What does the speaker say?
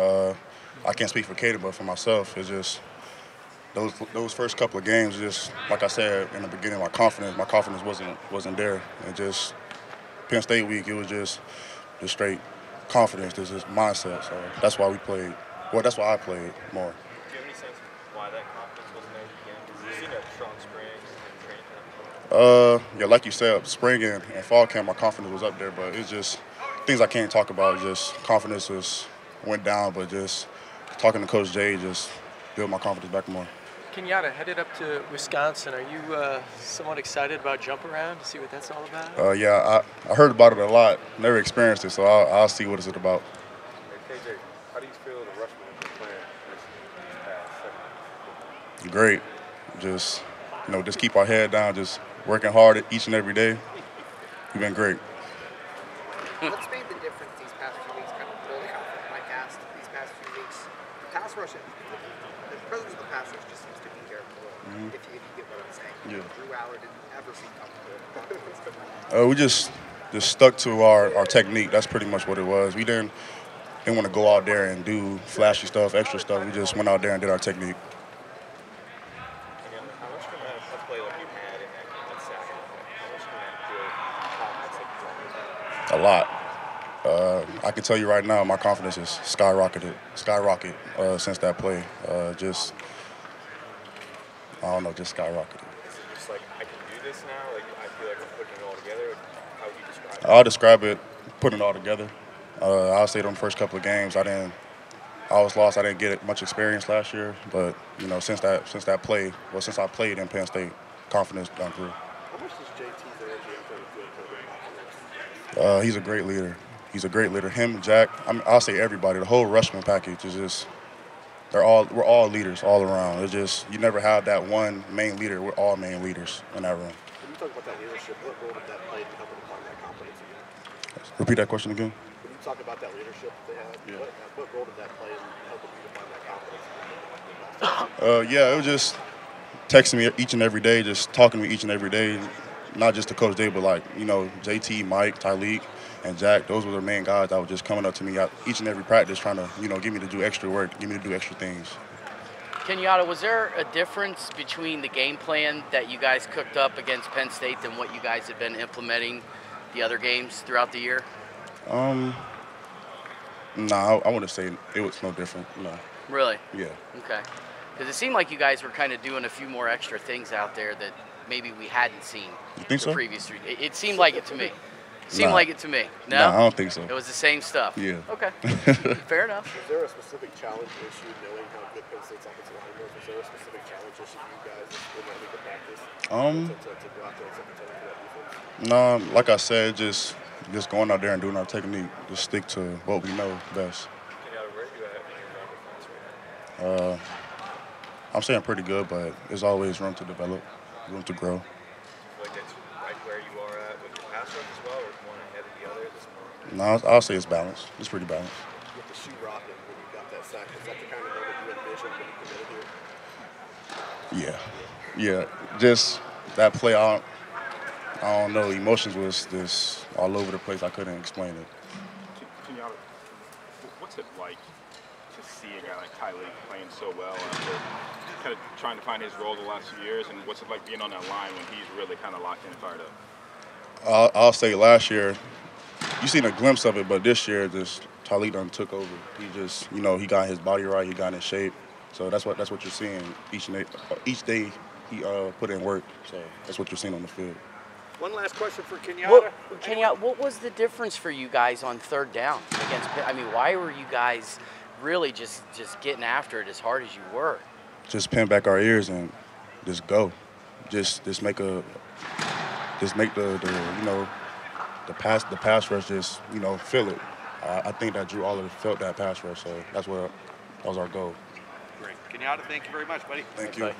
Uh, I can't speak for Caden, but for myself, it's just those those first couple of games. Just like I said in the beginning, my confidence my confidence wasn't wasn't there. And just Penn State week, it was just just straight confidence. This is mindset. So that's why we played. Well, that's why I played more. Do you have any sense of why that confidence wasn't there at the beginning? Because you've seen a strong spring and training. Uh, yeah, like you said, spring and, and fall camp, my confidence was up there, but it's just things I can't talk about. Just confidence just went down, but just talking to Coach Jay just built my confidence back more. Kenyatta, headed up to Wisconsin. Are you uh, somewhat excited about jump around to see what that's all about? Uh, yeah, I, I heard about it a lot. Never experienced it, so I'll, I'll see what it's about. Hey, KJ, how do you feel the Rushmen has been playing this, this past? Great. Just you know, just keep our head down, just working hard each and every day. You've been great. What's made the difference these past few weeks, kind of building off of my cast these past few weeks? Pass rush, the presence of the pass rush just seems to be here. Mhm. If, you, if you get what I'm saying. Yeah. Drew Allar didn't ever seem comfortable. Uh, we just just stuck to our, our technique. That's pretty much what it was. We didn't didn't want to go out there and do flashy stuff, extra stuff. We just went out there and did our technique. And, how much can that, a play like you had in that, in that sack, how much can that build confidence like you A lot. Uh, I can tell you right now, my confidence is skyrocketed, skyrocket uh, since that play. Uh, just, I don't know, just skyrocketed. Just like, I can do this now? Like, I feel like I'm putting it all together? How would you describe it? I'll describe it, putting it all together. Uh, I'll say them first couple of games, I didn't. I was lost. I didn't get much experience last year, but you know, since that since that play, well, since I played in Penn State, confidence done grew. How much does JT's energy enter the field program? Uh, he's a great leader. He's a great leader. Him, Jack. I mean, I'll say everybody. The whole Rushmen package is just. They're all. We're all leaders all around. It's just you never have that one main leader. We're all main leaders in that room. When you talk about that leadership, what role did that play in helping to find that confidence again? Repeat that question again. When you talk about that leadership that they had, Yeah. what, what role did that play in helping you to find that confidence again? Uh, yeah, it was just texting me each and every day, just talking to me each and every day, not just to Coach Day, but like you know JT, Mike, Tyleik, and Jack. Those were the main guys that were just coming up to me at each and every practice, trying to you know get me to do extra work, get me to do extra things. Kenyatta, was there a difference between the game plan that you guys cooked up against Penn State than what you guys had been implementing the other games throughout the year? Um, no, I, I wouldn't say it was no different. No, Really? yeah. Okay. Because it seemed like you guys were kind of doing a few more extra things out there that maybe we hadn't seen You think the so? previous three. It, it seemed like it to me. Seemed Nah. like it to me. No, Nah, I don't think so. It was the same stuff. Yeah. Okay. Fair enough. Was there a specific challenge issue knowing how good Penn State's offensive line was? Was there a specific challenge issue you guys in that week of practice Um, to, to, to go out there and set the tone for that defense? No, like I said, just just going out there and doing our technique. Just stick to what we know best. Kenyatta, where are you at in your run defense right now? Uh, I'm saying pretty good, but there's always room to develop, room to grow. Do you feel like that's right where you are at with your pass rush as well, or one ahead of the other at this point? No, I'll, I'll say it's balanced. It's pretty balanced. With the shoe rocking when you got that sack, is that the kind of moment you envisioned when you committed here? Yeah, yeah. Just that play, I don't, I don't know. Emotions was just all over the place. I couldn't explain it. Kenyatta, what's it like to see a guy like Tyleik playing so well after kind of trying to find his role the last few years, and what's it like being on that line when he's really kind of locked in and fired up? I'll, I'll say last year, you seen a glimpse of it, but this year, just Talib done took over. He just, you know, he got his body right, he got in shape. So that's what that's what you're seeing each and each day. He uh, put in work. So that's what you're seeing on the field. One last question for Kenyatta. What, Kenyatta, what was the difference for you guys on third down against? I mean, why were you guys really just just getting after it as hard as you were? Just pin back our ears and just go. Just just make a just make the, the you know the pass the pass rush just you know feel it. I, I think that Drew Allar felt that pass rush, so that's what that was our goal. Great. Kenyatta, thank you very much, buddy. Thank Thanks, you. buddy.